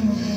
Amen.